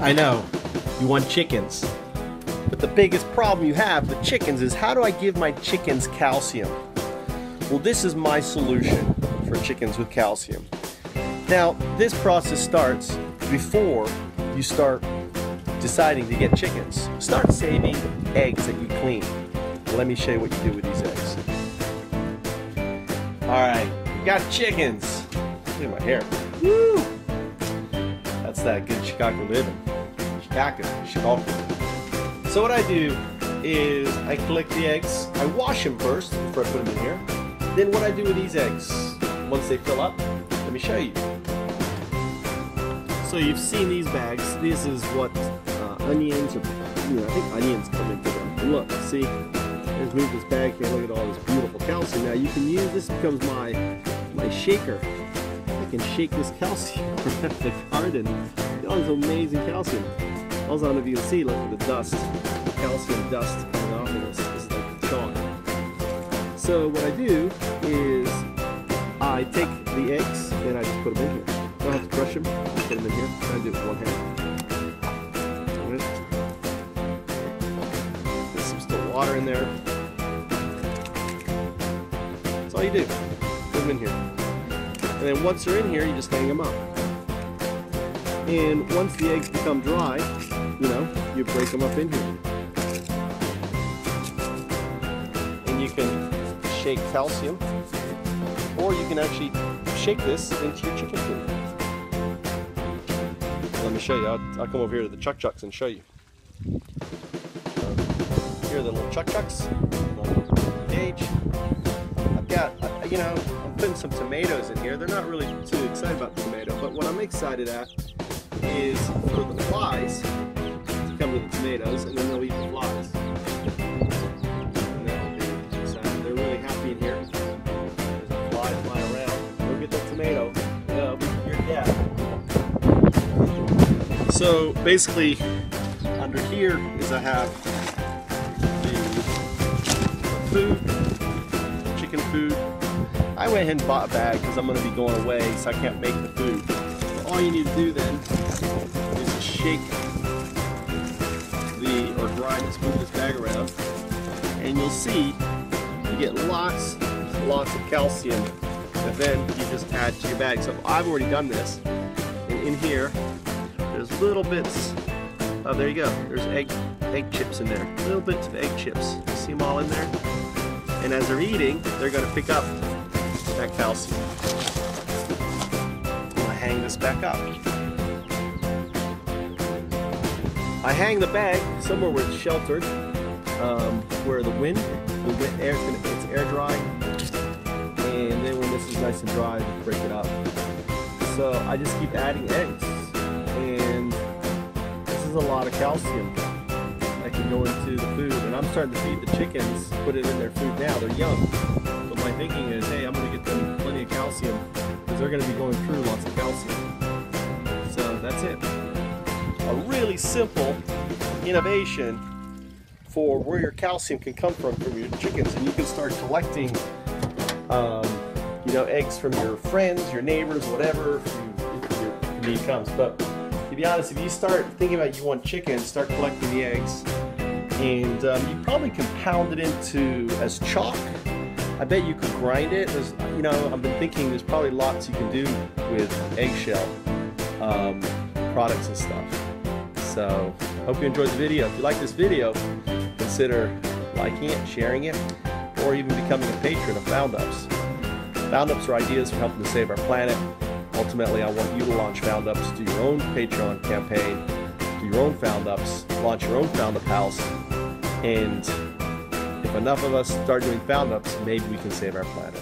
I know, you want chickens. But the biggest problem you have with chickens is how do I give my chickens calcium? Well, this is my solution for chickens with calcium. Now, this process starts before you start deciding to get chickens. Start saving eggs that you clean. Let me show you what you do with these eggs. Alright, you got chickens. Look at my hair. Woo! That's that good Chicago living. Chicago, Chicago. So what I do is I collect the eggs. I wash them first before I put them in here. Then what I do with these eggs, once they fill up, let me show you. So you've seen these bags. This is what uh, onions, or, you know, I think onions come into them. Look, see, let's move this bag here. Look at all this beautiful calcium. Now you can use this becomes my my shaker. I can shake this calcium around the garden. All this amazing calcium. Also, you can see, look at the dust, the calcium dust coming off of this. Is like chalk. So what I do is I take the eggs and I just put them in here. I don't have to crush them. Put them in here. I do it with one hand. There's some still water in there. That's all you do. Put them in here. And then once they're in here, you just hang them up. And once the eggs become dry, you know, you break them up in here. And you can shake calcium, or you can actually shake this into your chicken food. Let me show you. I'll, I'll come over here to the Chuck Chucks and show you. Here are the little Chuck Chucks. Cage. I've got, you know, I'm putting some tomatoes in here. They're not really too excited about the tomato, but what I'm excited at is for the flies come the tomatoes, and then they'll eat the flies. They're really happy in here. So basically, under here is I have the food, chicken food. I went ahead and bought a bag because I'm going to be going away, so I can't make the food. So all you need to do then is shake grind, move this bag around, and you'll see you get lots, lots of calcium that then you just add to your bag. So I've already done this, and in here, there's little bits, oh there you go, there's egg, egg chips in there, little bits of egg chips. You see them all in there? And as they're eating, they're gonna pick up that calcium. I'm gonna hang this back up. I hang the bag somewhere where it's sheltered, um, where the wind, the wind air, it's air dry, and then when this is nice and dry, I break it up. So I just keep adding eggs, and this is a lot of calcium that can go into the food. And I'm starting to feed the chickens, put it in their food now. They're young, but my thinking is, hey, I'm going to get them plenty of calcium because they're going to be going through lots of calcium. Really simple innovation for where your calcium can come from from your chickens and you can start collecting um, you know eggs from your friends your neighbors whatever if, you, your need comes but to be honest if you start thinking about you want chickens start collecting the eggs and um, you probably can pound it into as chalk I bet you could grind it. There's, you know, I've been thinking there's probably lots you can do with eggshell um, products and stuff. So, hope you enjoyed the video. If you like this video, consider liking it, sharing it, or even becoming a patron of Foundups. Found Ups are ideas for helping to save our planet. Ultimately, I want you to launch Foundups, do your own Patreon campaign, do your own Foundups, launch your own Foundup house, and if enough of us start doing Foundups, maybe we can save our planet.